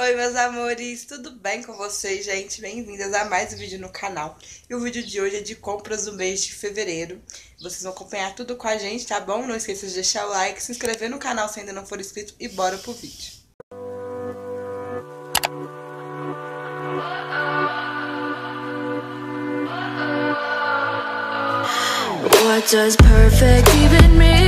Oi, meus amores, tudo bem com vocês, gente? Bem-vindas a mais um vídeo no canal. E o vídeo de hoje é de compras do mês de fevereiro. Vocês vão acompanhar tudo com a gente, tá bom? Não esqueça de deixar o like, se inscrever no canal se ainda não for inscrito e bora pro vídeo. What does perfect even mean?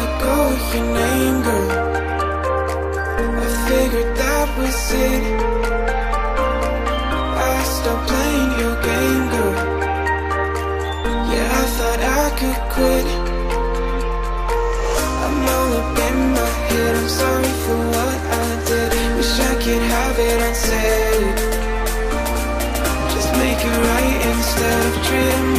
let go of your name, girl. I figured that was it. I stopped playing your game, girl. Yeah, I thought I could quit. I'm all up in my head. I'm sorry for what I did. Wish I could have it unsaid. Just make it right instead of dreaming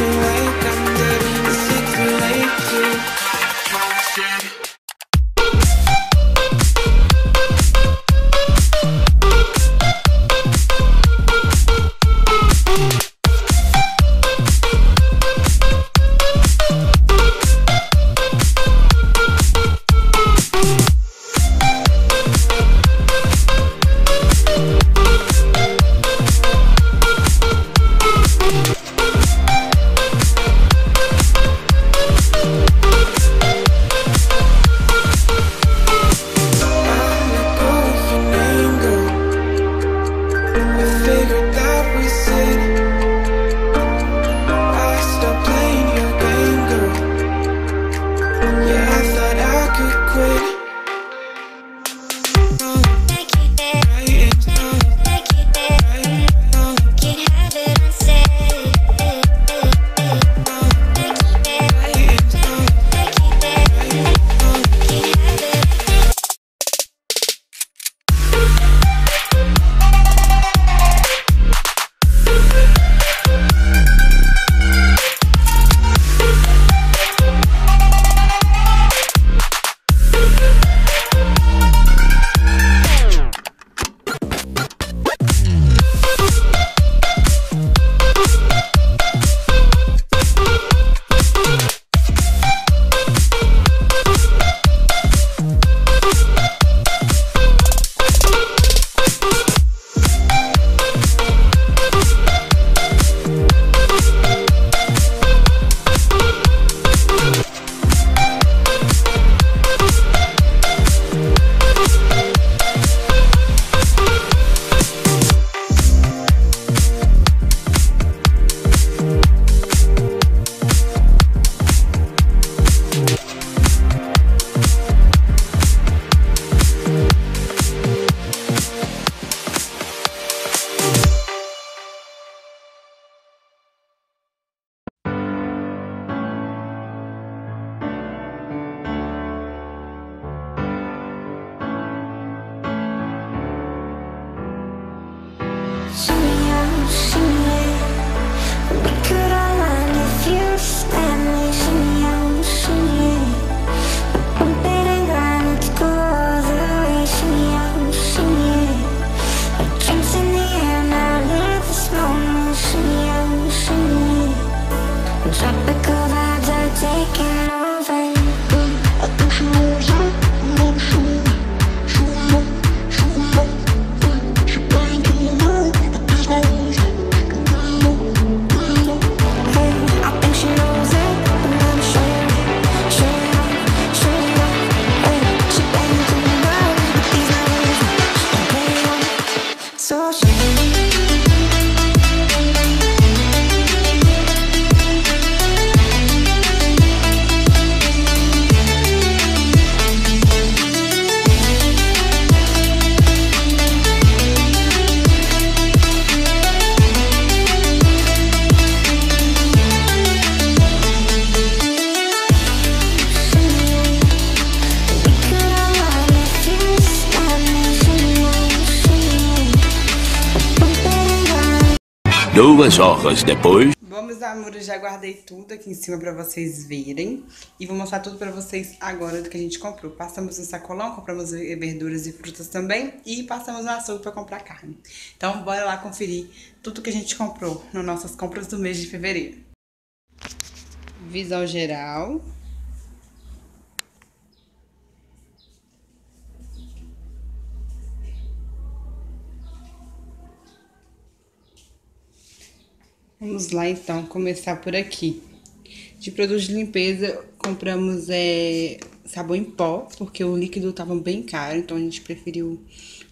Duas horas depois. Bom, meus amores, já guardei tudo aqui em cima pra vocês verem. E vou mostrar tudo pra vocês agora do que a gente comprou. Passamos no sacolão, compramos verduras e frutas também. E passamos no açougue pra comprar carne. Então, bora lá conferir tudo que a gente comprou nas nossas compras do mês de fevereiro. Visão geral. Vamos lá então, começar por aqui. De produtos de limpeza, compramos é, sabão em pó, porque o líquido estava bem caro, então a gente preferiu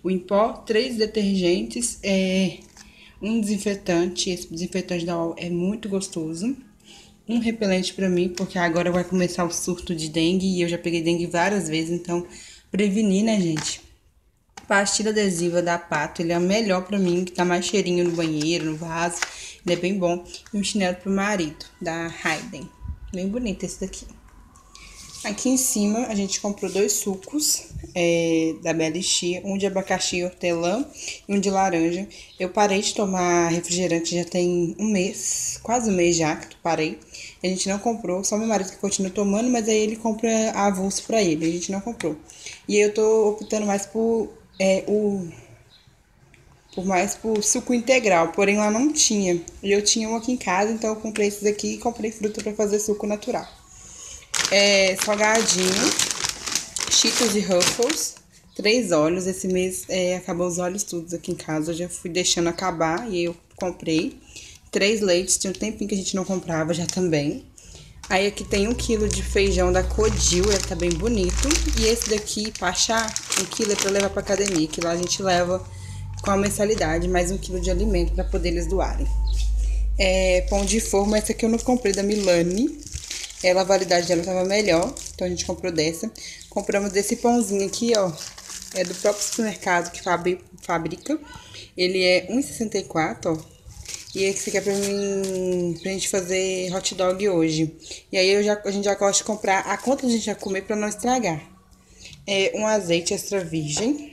o em pó. Três detergentes, é, um desinfetante, esse desinfetante da UOL é muito gostoso. Um repelente pra mim, porque agora vai começar o surto de dengue e eu já peguei dengue várias vezes, então prevenir, né, gente? pastilha adesiva da Pato, ele é o melhor pra mim, que tá mais cheirinho no banheiro, no vaso, ele é bem bom. E um chinelo pro marido, da Hayden, bem bonito esse daqui. Aqui em cima a gente comprou dois sucos é, da Belixia, um de abacaxi e hortelã e um de laranja. Eu parei de tomar refrigerante já tem um mês, quase um mês já que parei. A gente não comprou, só meu marido que continua tomando, mas aí ele compra avulso pra ele, a gente não comprou. E eu tô optando mais por é, o por mais por suco integral, porém lá não tinha. E eu tinha um aqui em casa, então eu comprei esses aqui e comprei fruta para fazer suco natural. É, salgadinho, Cheetos e Ruffles, três óleos. Esse mês é, acabou os óleos todos aqui em casa, eu já fui deixando acabar e eu comprei. Três leites, tinha um tempinho que a gente não comprava já também. Aí aqui tem um quilo de feijão da Codil, ele tá bem bonito. E esse daqui, pra achar, um quilo é pra levar pra academia, que lá a gente leva com a mensalidade, mais um quilo de alimento pra poder eles doarem. É, pão de forma, essa aqui eu não comprei da Milani. Ela, a validade dela tava melhor, então a gente comprou dessa. Compramos desse pãozinho aqui, ó, É do próprio supermercado que fabri- fabrica. Ele é 1,64, ó. E esse aqui é pra mim, pra gente fazer hot dog hoje. E aí eu já, a gente já gosta de comprar a quanto a gente vai comer pra não estragar. É um azeite extra virgem.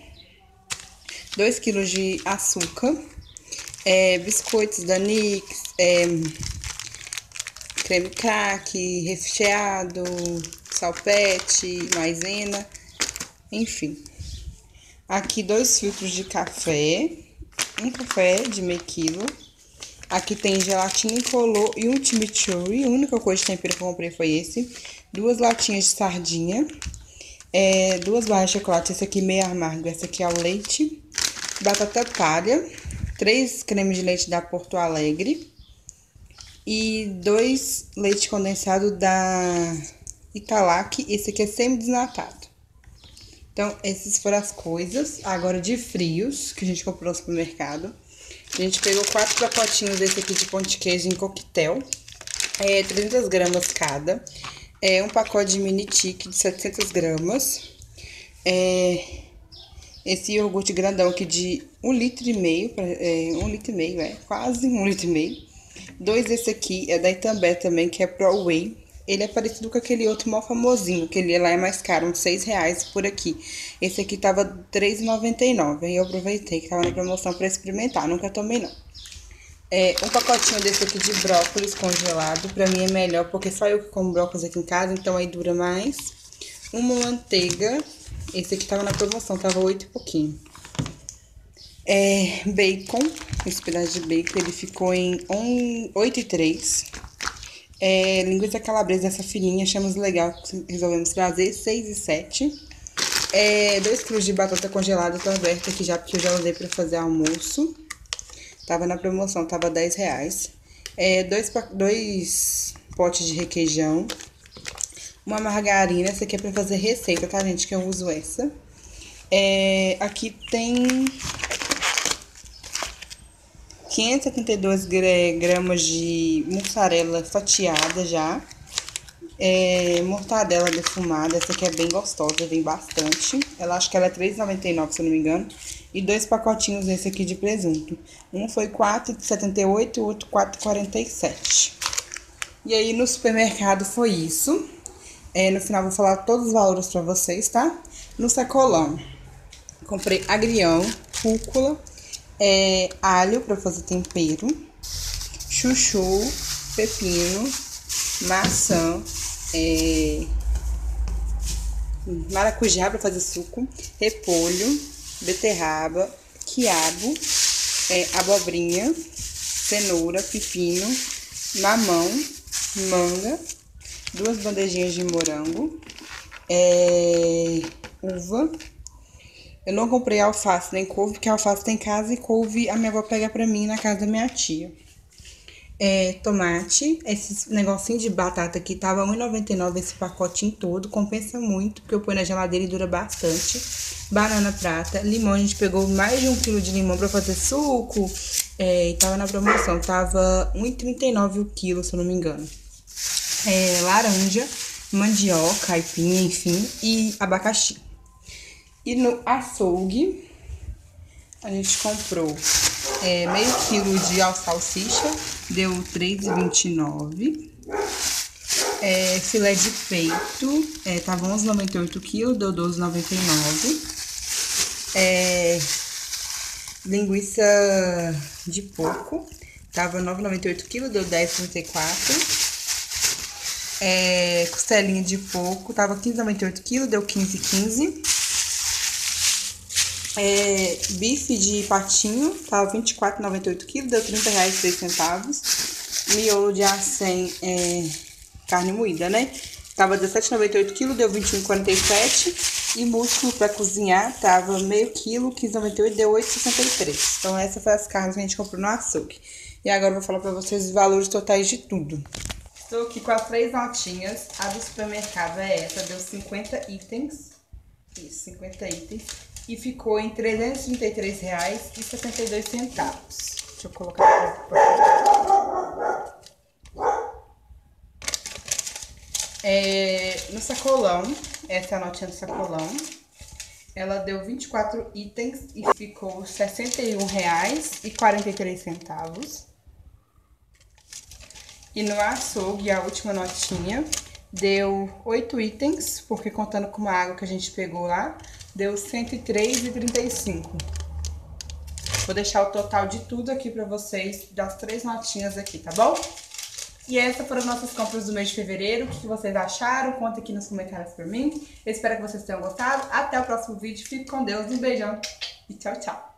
2 quilos de açúcar. É, biscoitos da Nix. É, creme crack, recheado, salpete, maisena, enfim. Aqui dois filtros de café, um café de meio quilo. Aqui tem gelatina incolor e um chimichurri. A única coisa de tempero que eu comprei foi esse. Duas latinhas de sardinha. É, duas barras de chocolate. Esse aqui meio amargo, esse aqui é o leite. Batata palha. Três cremes de leite da Porto Alegre e dois leite condensado da Italac. Esse aqui é semi-desnatado. Então, essas foram as coisas. Agora, de frios, que a gente comprou no supermercado. A gente pegou quatro pacotinhos desse aqui de pão de queijo em coquetel. É, 300 gramas cada. É, um pacote de mini tique de 700 gramas. É, esse iogurte grandão aqui de um litro e meio. É, um litro e meio, é. Quase um litro e meio. Dois desse aqui é da Itambé também, que é Pro Whey. Ele é parecido com aquele outro mó famosinho, aquele lá é mais caro, uns 6 reais por aqui. Esse aqui tava R$3,99. Aí eu aproveitei que tava na promoção pra experimentar, nunca tomei não. É, um pacotinho desse aqui de brócolis congelado, pra mim é melhor, porque só eu que como brócolis aqui em casa, então aí dura mais. Uma manteiga, esse aqui tava na promoção, tava 8 e pouquinho. É, bacon, esse pedaço de bacon, ele ficou em 8 e 3. É, linguiça calabresa, essa fininha, achamos legal, resolvemos trazer, 6 e 7. É, 2 quilos de batata congelada, tô aberta aqui já, porque eu já usei pra fazer almoço. Tava na promoção, tava 10 reais. É, dois, dois potes de requeijão. Uma margarina, essa aqui é pra fazer receita, tá, gente? Que eu uso essa. É, aqui tem 572 gra- gramas de mussarela fatiada já. É, mortadela defumada, essa aqui é bem gostosa, vem bastante. Ela acho que ela é R$3,99, se eu não me engano. E dois pacotinhos desse aqui de presunto. Um foi R$4,78 e o outro R$4,47. E aí no supermercado foi isso. É, no final vou falar todos os valores pra vocês, tá? No sacolão, comprei agrião, rúcula, é, alho pra fazer tempero, chuchu, pepino, maçã, é, maracujá pra fazer suco, repolho, beterraba, quiabo, é, abobrinha, cenoura, pepino, mamão, manga, duas bandejinhas de morango, é, uva. Eu não comprei alface nem couve, porque alface tem em casa e couve a minha avó pega pra mim na casa da minha tia. É, tomate, esse negocinho de batata aqui tava R$1,99 esse pacotinho todo, compensa muito, porque eu ponho na geladeira e dura bastante. Banana prata, limão, a gente pegou mais de um quilo de limão pra fazer suco, é, e tava na promoção, tava R$1,39 o quilo, se eu não me engano. É, laranja, mandioca, aipim, enfim, e abacaxi. E no açougue, a gente comprou é, meio quilo de salsicha, deu R$3,29. É, filé de peito, é, tava 11,98 kg, deu 12,99. É, linguiça de porco, tava 9,98 kg, deu 10,34. É, costelinha de porco, tava 15,98 kg, deu 15,15. É, bife de patinho, tava 24,98 kg, deu 30 reais e 3 centavos. Miolo de acém, é, carne moída, né? Tava 17,98 kg, deu 21,47. E músculo pra cozinhar, tava meio quilo, 15,98, deu 8,63. Então essas foram as carnes que a gente comprou no açougue. E agora eu vou falar pra vocês os valores totais de tudo. Estou aqui com as três notinhas. A do supermercado é essa, deu 50 itens. Isso, 50 itens. E ficou em R$ 333,72. Deixa eu colocar pra... É, no sacolão, essa é a notinha do sacolão. ela deu 24 itens e ficou R$ 61,43. E no açougue, a última notinha, deu 8 itens, porque contando com a água que a gente pegou lá, deu R$ 103,35. Vou deixar o total de tudo aqui pra vocês, das três notinhas aqui, tá bom? E essas foram as nossas compras do mês de fevereiro. O que vocês acharam? Conta aqui nos comentários pra mim. Eu espero que vocês tenham gostado. Até o próximo vídeo. Fique com Deus. Um beijão e tchau, tchau.